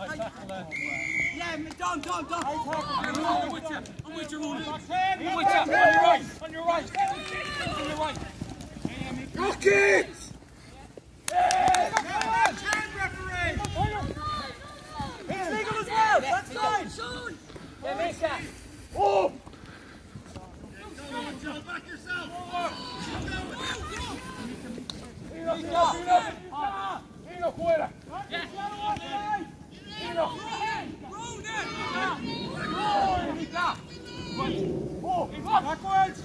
Yeah, Don, Don, Don. I'm with you. I'm with you. I'm with you. On your right. On your right. On your right. Rockets! It's legal as well. That's fine. Yeah, make that. Oh! Ino Backwards.